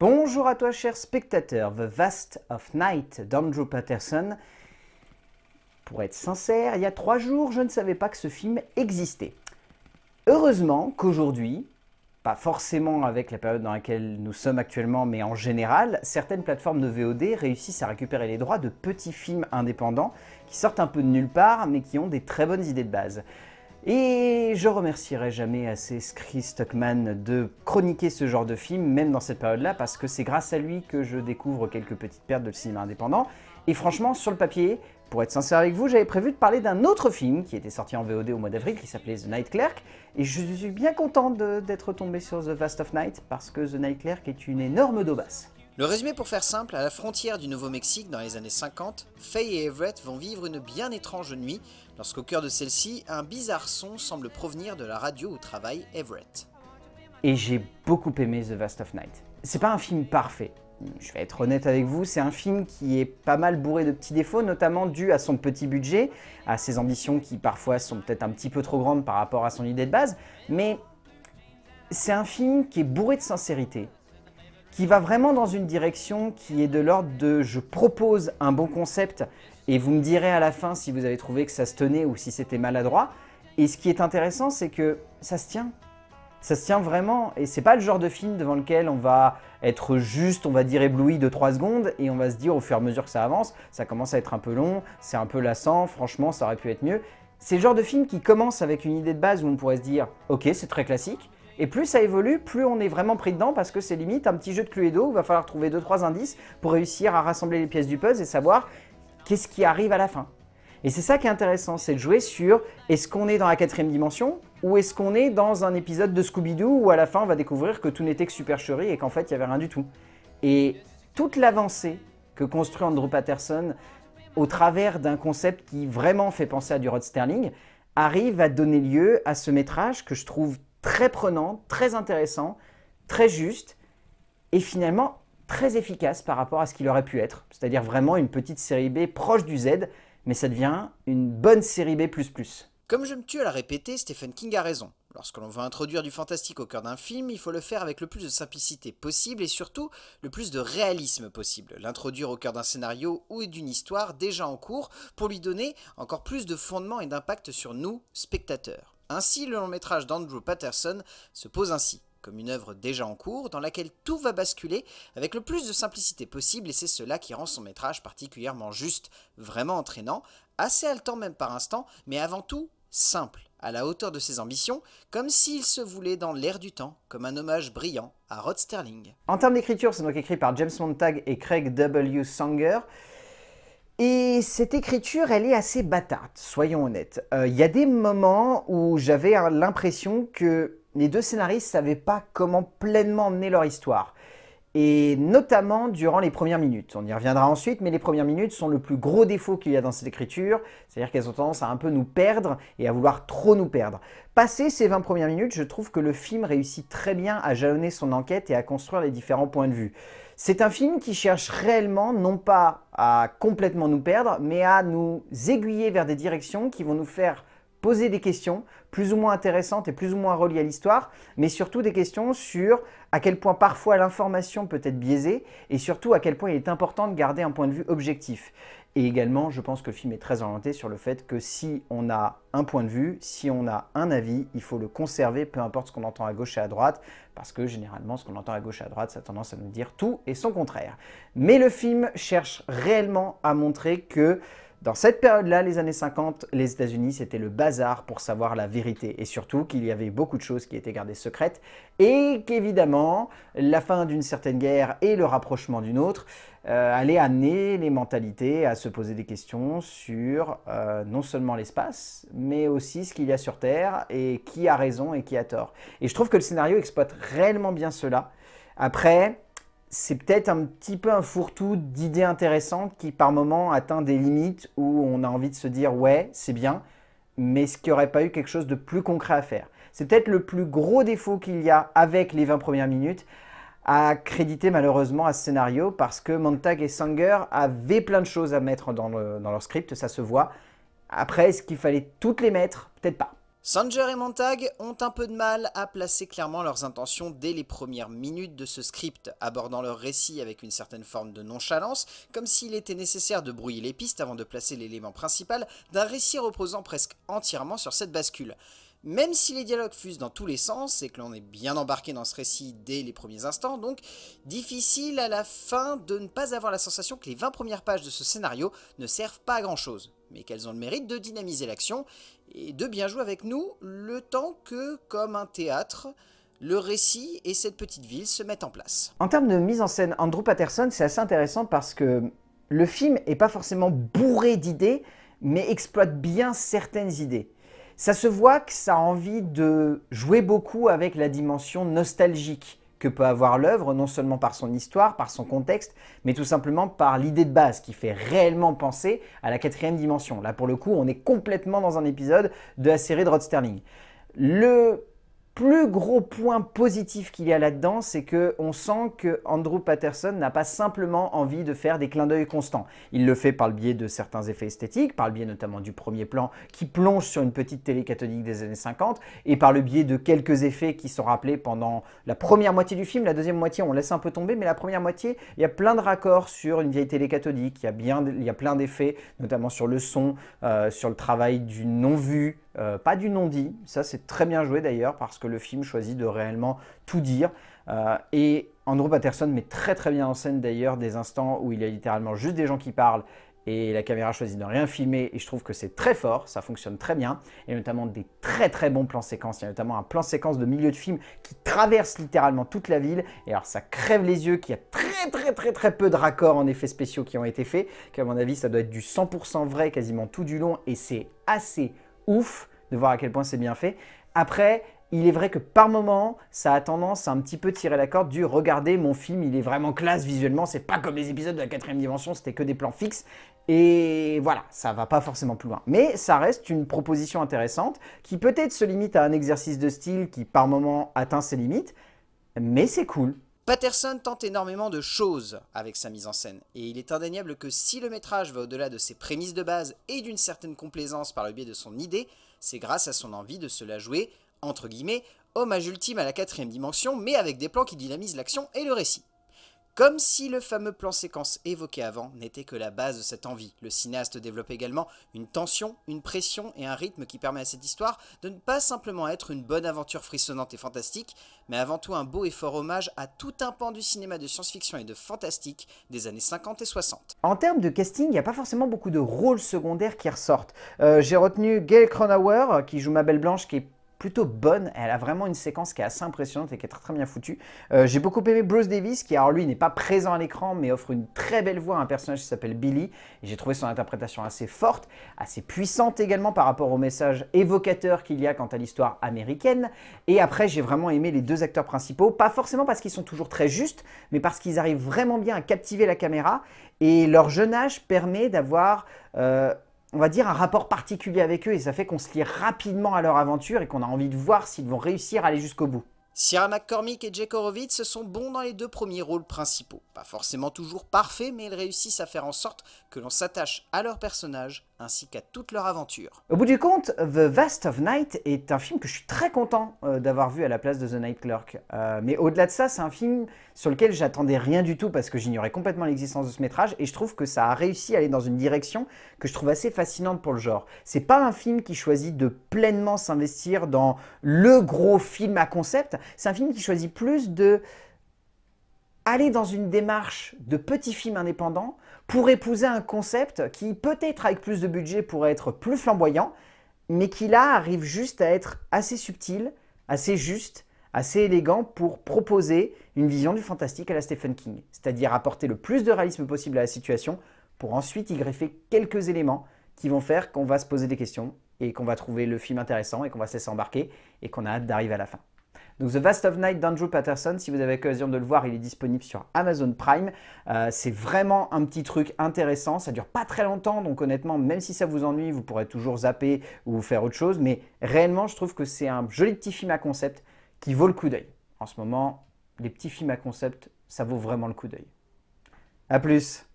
Bonjour à toi cher spectateur, The Vast of Night d'Andrew Patterson. Pour être sincère, il y a trois jours, je ne savais pas que ce film existait. Heureusement qu'aujourd'hui, pas forcément avec la période dans laquelle nous sommes actuellement, mais en général, certaines plateformes de VOD réussissent à récupérer les droits de petits films indépendants qui sortent un peu de nulle part, mais qui ont des très bonnes idées de base. Et je remercierai jamais assez Chris Stockman de chroniquer ce genre de film, même dans cette période-là, parce que c'est grâce à lui que je découvre quelques petites pertes de cinéma indépendant. Et franchement, sur le papier, pour être sincère avec vous, j'avais prévu de parler d'un autre film qui était sorti en VOD au mois d'avril, qui s'appelait The Night Clerk, et je suis bien content d'être tombé sur The Vast of Night, parce que The Night Clerk est une énorme daubasse. Le résumé pour faire simple, à la frontière du Nouveau-Mexique dans les années 50, Faye et Everett vont vivre une bien étrange nuit lorsqu'au cœur de celle-ci, un bizarre son semble provenir de la radio où travaille Everett. Et j'ai beaucoup aimé The Vast of Night. C'est pas un film parfait. Je vais être honnête avec vous, c'est un film qui est pas mal bourré de petits défauts, notamment dû à son petit budget, à ses ambitions qui parfois sont peut-être un petit peu trop grandes par rapport à son idée de base, mais c'est un film qui est bourré de sincérité, qui va vraiment dans une direction qui est de l'ordre de je propose un bon concept et vous me direz à la fin si vous avez trouvé que ça se tenait ou si c'était maladroit. Et ce qui est intéressant, c'est que ça se tient. Ça se tient vraiment et c'est pas le genre de film devant lequel on va être juste, on va dire ébloui de 3 secondes et on va se dire au fur et à mesure que ça avance, ça commence à être un peu long, c'est un peu lassant, franchement ça aurait pu être mieux. C'est le genre de film qui commence avec une idée de base où on pourrait se dire ok c'est très classique, et plus ça évolue, plus on est vraiment pris dedans parce que c'est limite un petit jeu de Cluedo où il va falloir trouver 2-3 indices pour réussir à rassembler les pièces du puzzle et savoir qu'est-ce qui arrive à la fin. Et c'est ça qui est intéressant, c'est de jouer sur est-ce qu'on est dans la quatrième dimension ou est-ce qu'on est dans un épisode de Scooby-Doo où à la fin on va découvrir que tout n'était que supercherie et qu'en fait il n'y avait rien du tout. Et toute l'avancée que construit Andrew Patterson au travers d'un concept qui vraiment fait penser à du Rod Sterling arrive à donner lieu à ce métrage que je trouve très prenant, très intéressant, très juste et finalement très efficace par rapport à ce qu'il aurait pu être. C'est-à-dire vraiment une petite série B proche du Z, mais ça devient une bonne série B++. Comme je me tue à la répéter, Stephen King a raison. Lorsque l'on veut introduire du fantastique au cœur d'un film, il faut le faire avec le plus de simplicité possible et surtout le plus de réalisme possible. L'introduire au cœur d'un scénario ou d'une histoire déjà en cours pour lui donner encore plus de fondement et d'impact sur nous, spectateurs. Ainsi, le long métrage d'Andrew Patterson se pose ainsi, comme une œuvre déjà en cours, dans laquelle tout va basculer avec le plus de simplicité possible, et c'est cela qui rend son métrage particulièrement juste, vraiment entraînant, assez haletant même par instant, mais avant tout simple, à la hauteur de ses ambitions, comme s'il se voulait dans l'air du temps, comme un hommage brillant à Rod Sterling. En termes d'écriture, c'est donc écrit par James Montag et Craig W. Sanger. Et cette écriture, elle est assez bâtarde, soyons honnêtes. Il euh, y a des moments où j'avais l'impression que les deux scénaristes ne savaient pas comment pleinement emmener leur histoire. Et notamment durant les premières minutes. On y reviendra ensuite, mais les premières minutes sont le plus gros défaut qu'il y a dans cette écriture. C'est-à-dire qu'elles ont tendance à un peu nous perdre et à vouloir trop nous perdre. Passé ces 20 premières minutes, je trouve que le film réussit très bien à jalonner son enquête et à construire les différents points de vue. C'est un film qui cherche réellement non pas à complètement nous perdre, mais à nous aiguiller vers des directions qui vont nous faire poser des questions plus ou moins intéressantes et plus ou moins reliées à l'histoire, mais surtout des questions sur à quel point parfois l'information peut être biaisée et surtout à quel point il est important de garder un point de vue objectif. Et également, je pense que le film est très orienté sur le fait que si on a un point de vue, si on a un avis, il faut le conserver, peu importe ce qu'on entend à gauche et à droite, parce que généralement, ce qu'on entend à gauche et à droite, ça a tendance à nous dire tout et son contraire. Mais le film cherche réellement à montrer que dans cette période-là, les années 50, les États-Unis, c'était le bazar pour savoir la vérité. Et surtout qu'il y avait beaucoup de choses qui étaient gardées secrètes. Et qu'évidemment, la fin d'une certaine guerre et le rapprochement d'une autre euh, allaient amener les mentalités à se poser des questions sur euh, non seulement l'espace, mais aussi ce qu'il y a sur Terre et qui a raison et qui a tort. Et je trouve que le scénario exploite réellement bien cela. Après, c'est peut-être un petit peu un fourre-tout d'idées intéressantes qui par moments atteint des limites où on a envie de se dire ouais c'est bien, mais ce qui aurait pas eu quelque chose de plus concret à faire? C'est peut-être le plus gros défaut qu'il y a avec les 20 premières minutes à créditer malheureusement à ce scénario parce que Montag et Sanger avaient plein de choses à mettre dans, dans leur script, ça se voit. Après, est-ce qu'il fallait toutes les mettre? Peut-être pas. Sanger et Montag ont un peu de mal à placer clairement leurs intentions dès les premières minutes de ce script, abordant leur récit avec une certaine forme de nonchalance, comme s'il était nécessaire de brouiller les pistes avant de placer l'élément principal d'un récit reposant presque entièrement sur cette bascule. Même si les dialogues fusent dans tous les sens et que l'on est bien embarqué dans ce récit dès les premiers instants, donc difficile à la fin de ne pas avoir la sensation que les 20 premières pages de ce scénario ne servent pas à grand chose, mais qu'elles ont le mérite de dynamiser l'action et de bien jouer avec nous le temps que, comme un théâtre, le récit et cette petite ville se mettent en place. En termes de mise en scène, Andrew Patterson, c'est assez intéressant parce que le film n'est pas forcément bourré d'idées, mais exploite bien certaines idées. Ça se voit que ça a envie de jouer beaucoup avec la dimension nostalgique que peut avoir l'œuvre, non seulement par son histoire, par son contexte, mais tout simplement par l'idée de base qui fait réellement penser à la quatrième dimension. Là, pour le coup, on est complètement dans un épisode de la série de Rod Sterling. Le plus gros point positif qu'il y a là-dedans, c'est que on sent que Andrew Patterson n'a pas simplement envie de faire des clins d'œil constants. Il le fait par le biais de certains effets esthétiques, par le biais notamment du premier plan qui plonge sur une petite télé cathodique des années 50, et par le biais de quelques effets qui sont rappelés pendant la première moitié du film. La deuxième moitié, on laisse un peu tomber, mais la première moitié, il y a plein de raccords sur une vieille télé cathodique. Il y a bien, il y a plein d'effets, notamment sur le son, euh, sur le travail du non-vu, euh, pas du non-dit, ça c'est très bien joué d'ailleurs parce que le film choisit de réellement tout dire. Euh, et Andrew Patterson met très très bien en scène d'ailleurs des instants où il y a littéralement juste des gens qui parlent et la caméra choisit de rien filmer et je trouve que c'est très fort, ça fonctionne très bien et notamment des très très bons plans séquences. Il y a notamment un plan séquence de milieu de film qui traverse littéralement toute la ville et alors ça crève les yeux qu'il y a très très très très peu de raccords en effets spéciaux qui ont été faits, qu'à mon avis ça doit être du 100% vrai quasiment tout du long et c'est assez ouf de voir à quel point c'est bien fait. Après, il est vrai que par moment, ça a tendance à un petit peu tirer la corde du regardez mon film, il est vraiment classe visuellement, c'est pas comme les épisodes de la quatrième dimension, c'était que des plans fixes. Et voilà, ça va pas forcément plus loin. Mais ça reste une proposition intéressante qui peut-être se limite à un exercice de style qui par moment atteint ses limites, mais c'est cool. Patterson tente énormément de choses avec sa mise en scène, et il est indéniable que si le métrage va au-delà de ses prémices de base et d'une certaine complaisance par le biais de son idée, c'est grâce à son envie de se la jouer, entre guillemets, hommage ultime à la quatrième dimension, mais avec des plans qui dynamisent l'action et le récit. Comme si le fameux plan séquence évoqué avant n'était que la base de cette envie. Le cinéaste développe également une tension, une pression et un rythme qui permet à cette histoire de ne pas simplement être une bonne aventure frissonnante et fantastique, mais avant tout un beau et fort hommage à tout un pan du cinéma de science-fiction et de fantastique des années 50 et 60. En termes de casting, il n'y a pas forcément beaucoup de rôles secondaires qui ressortent. Euh, j'ai retenu Gail Cronauer, qui joue Ma Belle Blanche, qui est plutôt bonne. Elle a vraiment une séquence qui est assez impressionnante et qui est très, très bien foutue. Euh, j'ai beaucoup aimé Bruce Davis, qui alors lui n'est pas présent à l'écran, mais offre une très belle voix à un personnage qui s'appelle Billy. J'ai trouvé son interprétation assez forte, assez puissante également par rapport au message évocateur qu'il y a quant à l'histoire américaine. Et après, j'ai vraiment aimé les deux acteurs principaux, pas forcément parce qu'ils sont toujours très justes, mais parce qu'ils arrivent vraiment bien à captiver la caméra. Et leur jeune âge permet d'avoir... Euh, on va dire, un rapport particulier avec eux et ça fait qu'on se lie rapidement à leur aventure et qu'on a envie de voir s'ils vont réussir à aller jusqu'au bout. Sierra McCormick et Jake Horowitz sont bons dans les deux premiers rôles principaux. Pas forcément toujours parfaits, mais ils réussissent à faire en sorte que l'on s'attache à leurs personnages ainsi qu'à toute leur aventure. Au bout du compte, The Vast of Night est un film que je suis très content euh, d'avoir vu à la place de The Night Clerk. Euh, mais au-delà de ça, c'est un film sur lequel j'attendais rien du tout parce que j'ignorais complètement l'existence de ce métrage et je trouve que ça a réussi à aller dans une direction que je trouve assez fascinante pour le genre. C'est pas un film qui choisit de pleinement s'investir dans le gros film à concept, c'est un film qui choisit plus de aller dans une démarche de petit film indépendant pour épouser un concept qui peut-être avec plus de budget pourrait être plus flamboyant, mais qui là arrive juste à être assez subtil, assez juste, assez élégant pour proposer une vision du fantastique à la Stephen King, c'est-à-dire apporter le plus de réalisme possible à la situation pour ensuite y greffer quelques éléments qui vont faire qu'on va se poser des questions et qu'on va trouver le film intéressant et qu'on va se laisser embarquer et qu'on a hâte d'arriver à la fin. Donc The Vast of Night d'Andrew Patterson, si vous avez l'occasion de le voir, il est disponible sur Amazon Prime. Euh, c'est vraiment un petit truc intéressant, ça dure pas très longtemps, donc honnêtement, même si ça vous ennuie, vous pourrez toujours zapper ou faire autre chose, mais réellement, je trouve que c'est un joli petit film à concept qui vaut le coup d'œil. En ce moment, les petits films à concept, ça vaut vraiment le coup d'œil. A plus